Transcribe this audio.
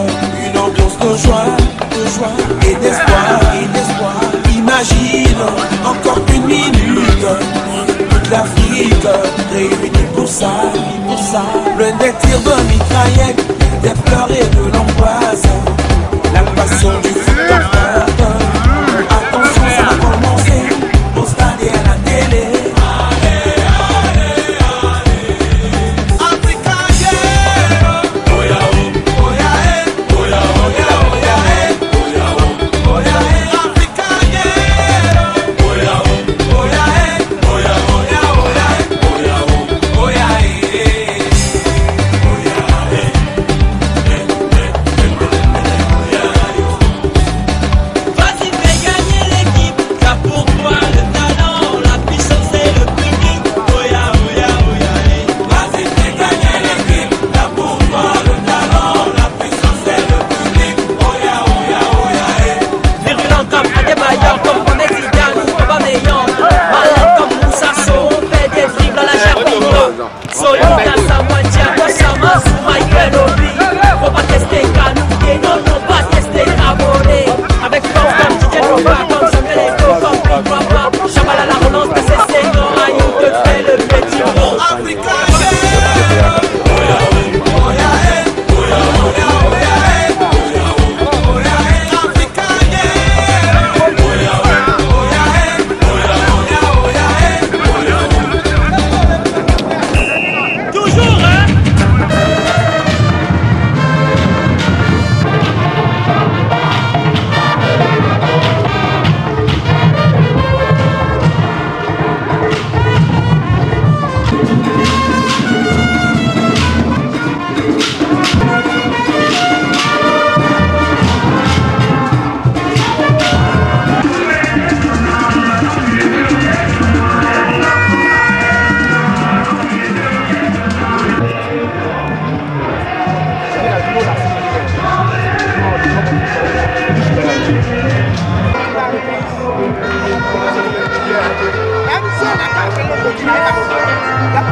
une ambiance de joie, de joie et d'espoir, et d'espoir. Imagine encore une minute, toute l'Afrique réunie pour ça, pour ça. Le nez tire de mitraillette, des pleurs et de l'angoisse. 来吧